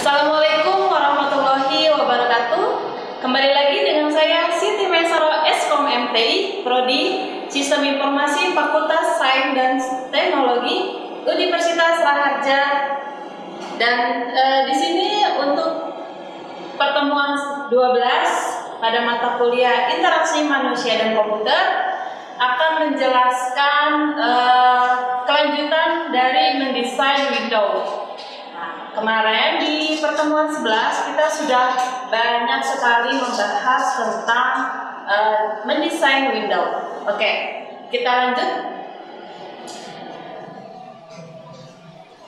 Assalamualaikum warahmatullahi wabarakatuh. Kembali lagi dengan saya Siti Mesaro Eskom MTI, Prodi Sistem Informasi Fakultas Sains dan Teknologi Universitas Raharja. Dan eh, di sini untuk pertemuan 12 pada mata kuliah Interaksi Manusia dan Komputer akan menjelaskan eh, kelanjutan dari mendesain Windows. Kemarin di pertemuan 11 kita sudah banyak sekali membahas tentang eh, mendesain Windows. Oke, kita lanjut.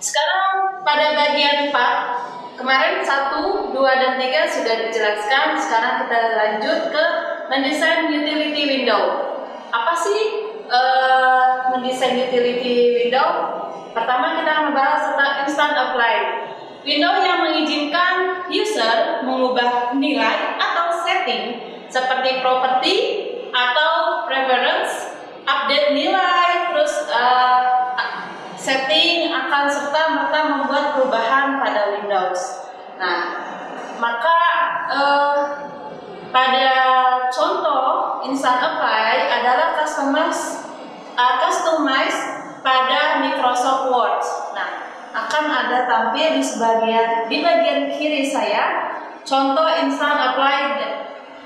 Sekarang pada bagian 4 Kemarin 1, 2, dan 3 sudah dijelaskan Sekarang kita lanjut ke mendesain utility window Apa sih uh, mendesain utility window? Pertama kita membahas tentang instant apply Window yang mengizinkan user mengubah nilai atau setting seperti property atau preference, update nilai, terus uh, setting akan serta merta membuat perubahan pada Windows. Nah, maka eh, pada contoh Instant Apply adalah customize, uh, customize pada Microsoft Word. Akan ada tampil di sebagian di bagian kiri saya contoh Instant Apply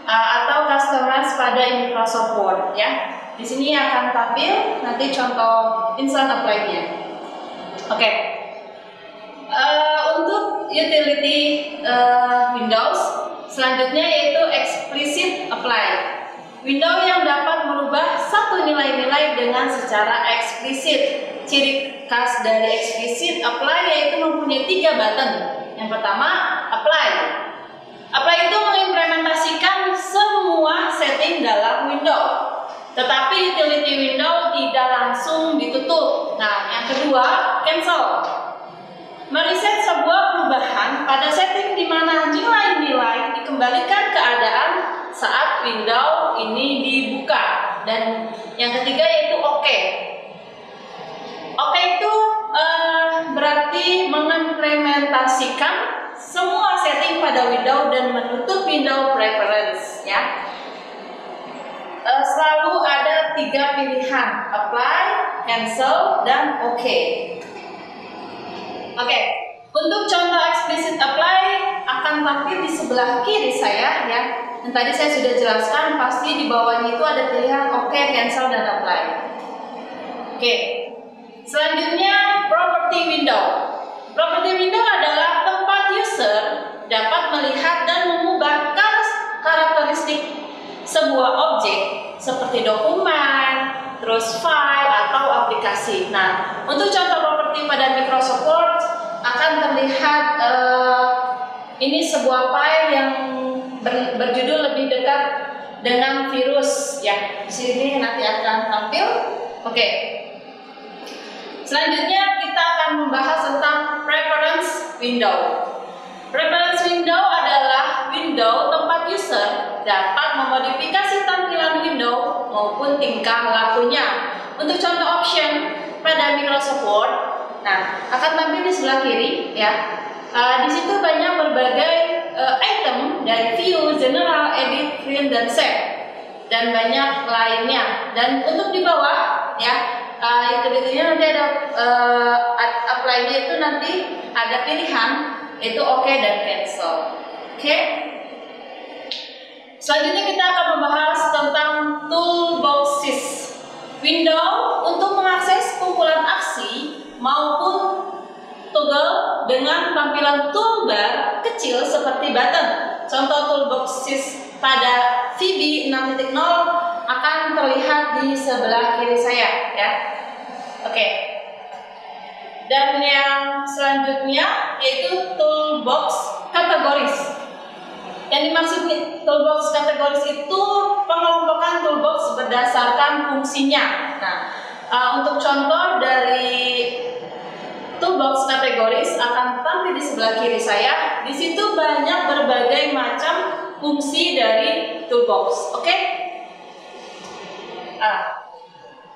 uh, atau customize pada Microsoft Word ya. Di sini akan tampil nanti contoh Instant Apply-nya. Oke. Okay. Uh, untuk utility uh, Windows selanjutnya yaitu explicit apply. Windows yang dapat nilai-nilai dengan secara eksplisit. Ciri khas dari explicit apply yaitu mempunyai tiga button. Yang pertama, apply. Apply itu mengimplementasikan semua setting dalam Windows. Tetapi utility window tidak langsung ditutup. Nah, yang kedua, cancel. Meriset sebuah perubahan pada setting di mana nilai-nilai dikembalikan keadaan saat window ini dibuka. Dan yang ketiga yaitu oke. Okay. Oke itu uh, berarti mengimplementasikan semua setting pada window dan menutup window preference ya uh, selalu ada tiga pilihan apply, cancel, dan oke. Okay. Oke, okay. untuk contoh explicit apply akan tampil di sebelah kiri saya ya. Dan tadi saya sudah jelaskan pasti di bawahnya itu ada pilihan oke, cancel, dan apply. Oke. Okay. Selanjutnya property window. Property window adalah tempat user dapat melihat dan mengubah karakteristik sebuah objek seperti dokumen, terus file atau aplikasi. Nah, untuk contoh properti pada Microsoft Word akan terlihat uh, ini sebuah file yang ber, berjudul lebih dekat dengan virus ya. Di sini nanti akan tampil. Oke. Selanjutnya kita akan membahas tentang preference window. Preference window adalah window tempat user dapat memodifikasi tampilan window maupun tingkah lakunya. Untuk contoh option pada Microsoft Word, nah akan tampil di sebelah kiri ya. Uh, di situ banyak berbagai uh, item dari view, general, edit, print, dan save dan banyak lainnya. Dan untuk di bawah ya uh, itu nanti ada uh, apply-nya itu nanti ada pilihan itu oke okay dan cancel. Oke. Okay? Selanjutnya kita akan membahas tentang toolboxes. Window untuk mengakses kumpulan aksi maupun dengan tampilan toolbar kecil seperti button. Contoh toolboxes pada VB 6.0 akan terlihat di sebelah kiri saya ya. Oke. Dan yang selanjutnya yaitu toolbox kategoris. Yang dimaksud toolbox kategoris itu pengelompokan toolbox berdasarkan fungsinya. Nah, uh, untuk contoh dari toolbox kategoris akan tampil di sebelah kiri saya. Di situ banyak berbagai macam fungsi dari toolbox. Oke? Okay? Ah.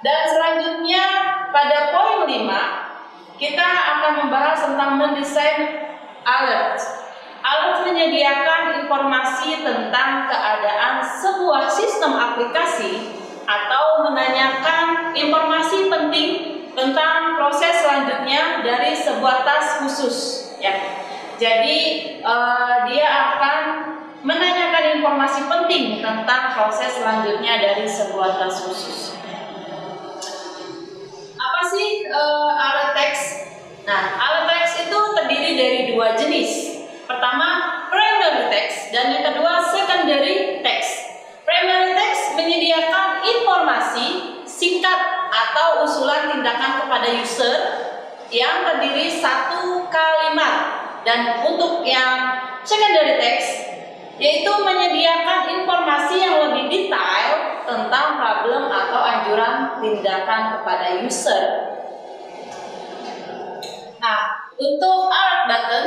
Dan selanjutnya pada poin 5 kita akan membahas tentang mendesain alert. menyediakan informasi tentang keadaan sebuah sistem aplikasi atau menanyakan informasi penting tentang proses selanjutnya dari sebuah tas khusus ya. Jadi uh, dia akan menanyakan informasi penting tentang proses selanjutnya dari sebuah tas khusus. Apa sih uh, alat teks? Nah, alat teks itu terdiri dari dua jenis. Pertama, primary text dan yang kedua secondary text. Primary text menyediakan informasi singkat atau usulan tindakan kepada user yang terdiri satu kalimat dan untuk yang secondary text yaitu menyediakan informasi yang lebih detail tentang problem atau anjuran tindakan kepada user. Nah, untuk alert button,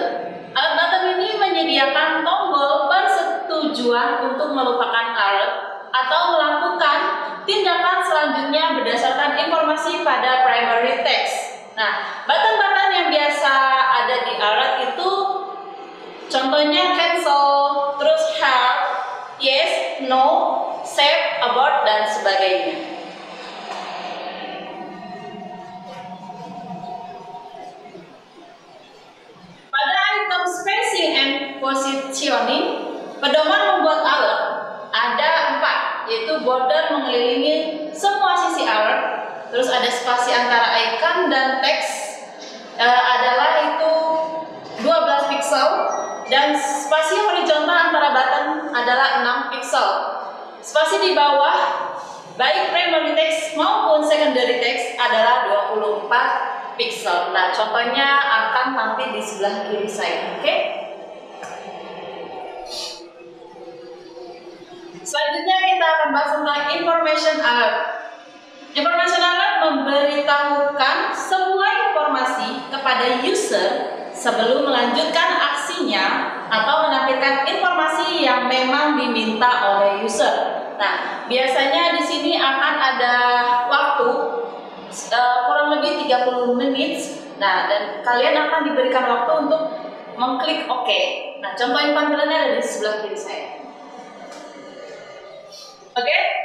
alert button ini menyediakan tombol persetujuan untuk melupakan alert atau melakukan tindakan selanjutnya berdasarkan informasi pada primary text. Nah, button-button yang biasa ada di alert itu contohnya cancel, terus help, yes, no, save, abort, dan sebagainya. Pada item spacing and positioning, pedoman membuat alert ada empat, yaitu border mengelilingi semua sisi alert, terus ada spasi antara icon dan teks e, adalah itu 12 pixel dan spasi horizontal antara button adalah 6 pixel. Spasi di bawah baik primary text maupun secondary text adalah 24 pixel. Nah, contohnya akan tampil di sebelah kiri saya, oke? Okay? Selanjutnya kita akan bahas tentang information alert. Information alert memberitahukan semua informasi kepada user sebelum melanjutkan aksinya atau menampilkan informasi yang memang diminta oleh user. Nah, biasanya di sini akan ada waktu uh, kurang lebih 30 menit. Nah, dan kalian akan diberikan waktu untuk mengklik OK. Nah, contoh yang ada di sebelah kiri saya. Oke? Okay?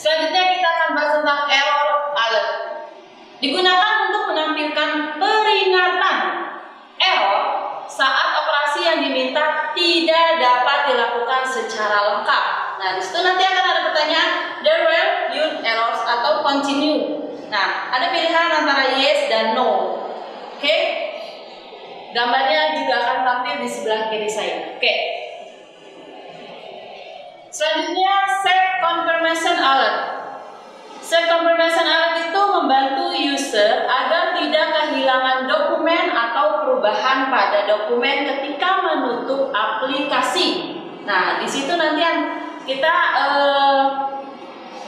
Selanjutnya kita akan bahas tentang error alert. Digunakan untuk menampilkan peringatan error saat operasi yang diminta tidak dapat dilakukan secara lengkap. Nah, di situ nanti akan ada pertanyaan there were few errors atau continue. Nah, ada pilihan antara yes dan no. Oke? Okay? Gambarnya juga akan tampil di sebelah kiri saya. Oke. Okay. Selanjutnya set confirmation alert. Set confirmation alert itu membantu user agar tidak kehilangan dokumen atau perubahan pada dokumen ketika menutup aplikasi. Nah, di situ nanti kita uh,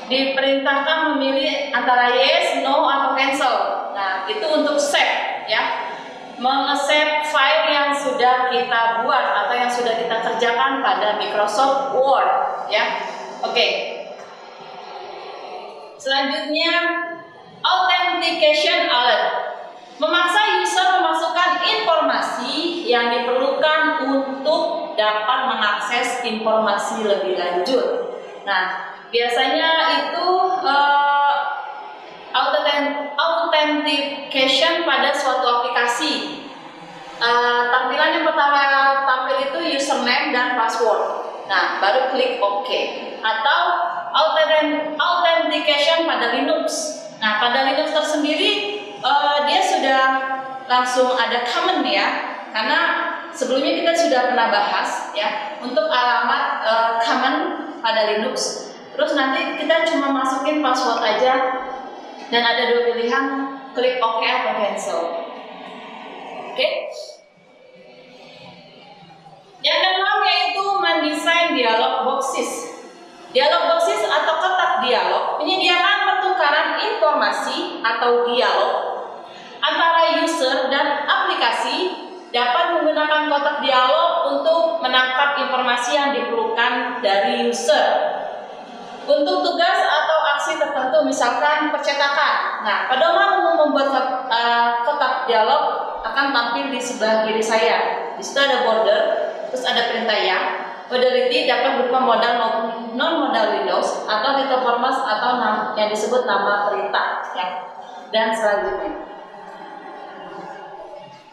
diperintahkan memilih antara yes, no, atau cancel. Nah, itu untuk save ya mengeset file yang sudah kita buat atau yang sudah kita kerjakan pada Microsoft Word ya. Oke. Okay. Selanjutnya authentication alert. Memaksa user memasukkan informasi yang diperlukan untuk dapat mengakses informasi lebih lanjut. Nah, biasanya itu uh, authentication pada suatu aplikasi. Uh, tampilan yang pertama username dan password. Nah, baru klik OK. Atau authentication pada Linux. Nah, pada Linux tersendiri uh, dia sudah langsung ada common ya, karena sebelumnya kita sudah pernah bahas ya untuk alamat uh, common pada Linux. Terus nanti kita cuma masukin password aja dan ada dua pilihan klik OK atau cancel. Oke? Okay? Yang keenam yaitu mendesain dialog boxes. Dialog boxes atau kotak dialog menyediakan pertukaran informasi atau dialog antara user dan aplikasi dapat menggunakan kotak dialog untuk menangkap informasi yang diperlukan dari user. Untuk tugas atau aksi tertentu misalkan percetakan. Nah, pedoman umum membuat uh, kotak dialog akan tampil di sebelah kiri saya. Di situ ada border, terus ada perintah yang. Modality dapat berupa modal maupun non modal Windows atau title format atau yang disebut nama perintah ya. Dan selanjutnya.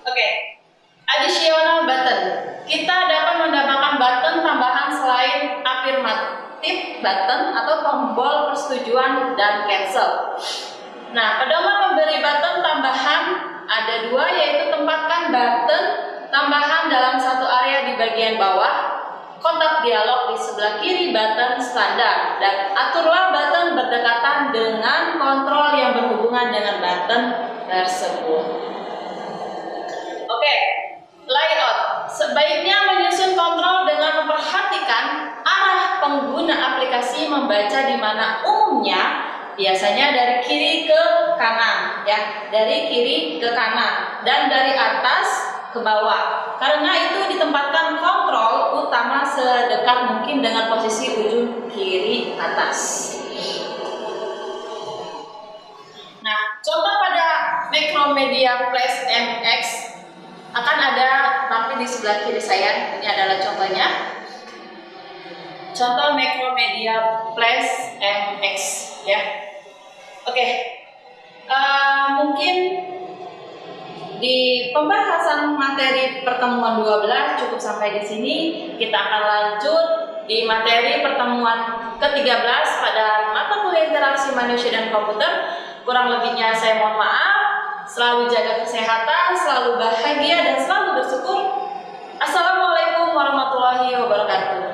Oke, okay. additional button. Kita dapat menambahkan button tambahan selain afirmatif button atau tombol persetujuan dan cancel. Nah, pedoman memberi button tambahan ada dua yaitu tempatkan button tambahan dalam satu area bagian bawah kontak dialog di sebelah kiri button standar dan aturlah button berdekatan dengan kontrol yang berhubungan dengan button tersebut. Oke, layout. Sebaiknya menyusun kontrol dengan memperhatikan arah pengguna aplikasi membaca di mana umumnya biasanya dari kiri ke kanan ya, dari kiri ke kanan dan dari atas ke bawah. Karena itu ditempatkan kontrol utama sedekat mungkin dengan posisi ujung kiri atas. Nah, contoh pada Macromedia Flash MX akan ada tapi di sebelah kiri saya. Ini adalah contohnya. Contoh Macromedia Flash MX ya. Oke. Okay. Uh, eh, mungkin di pembahasan materi pertemuan 12 cukup sampai di sini. Kita akan lanjut di materi pertemuan ke-13 pada mata kuliah interaksi manusia dan komputer. Kurang lebihnya saya mohon maaf. Selalu jaga kesehatan, selalu bahagia dan selalu bersyukur. Assalamualaikum warahmatullahi wabarakatuh.